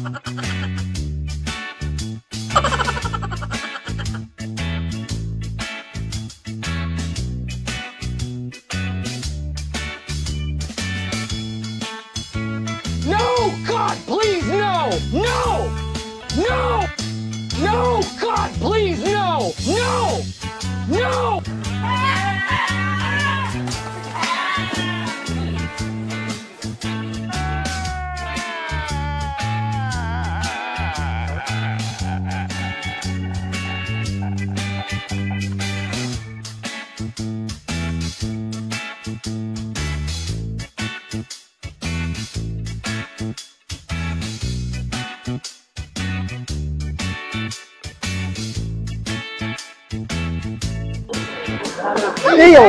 No! God, please, no! No! No! No! God, please, no! No! No! Tío.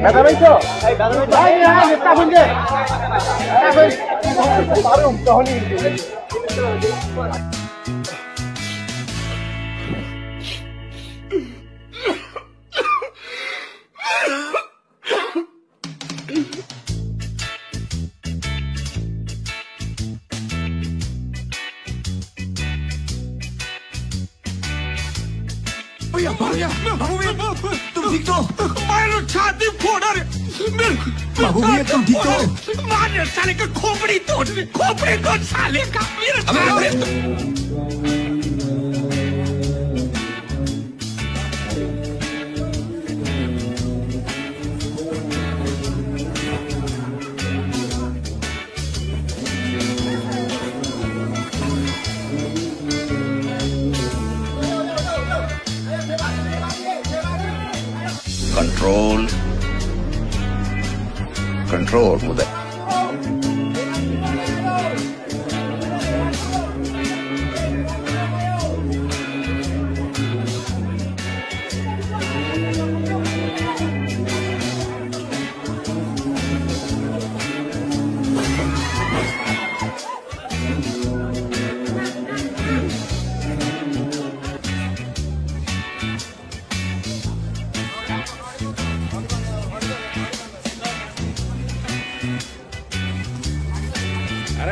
Nada me hizo. Ay, ay, está con qué. Está con. Parón, cojones. भैया भाग गया बाबू भैया तुम ठीक तो? मारो छाती फोड़ा रे। बाबू भैया तुम ठीक तो? मारे साले का खोपड़ी तोड़ दे। खोपड़ी तोड़ साले का। मेरे साले control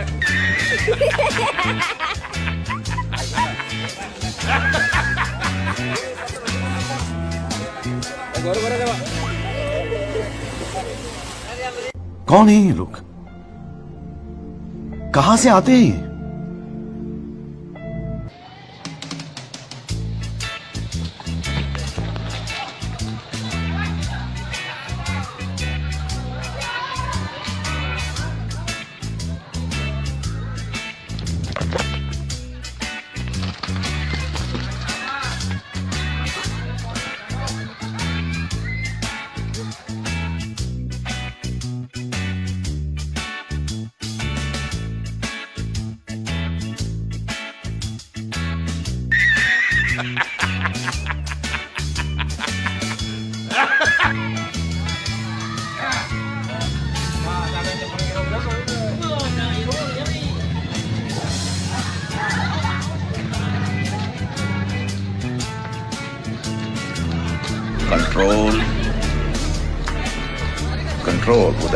control मुदे कौन है ये लोग? कहाँ से आते हैं control. Control with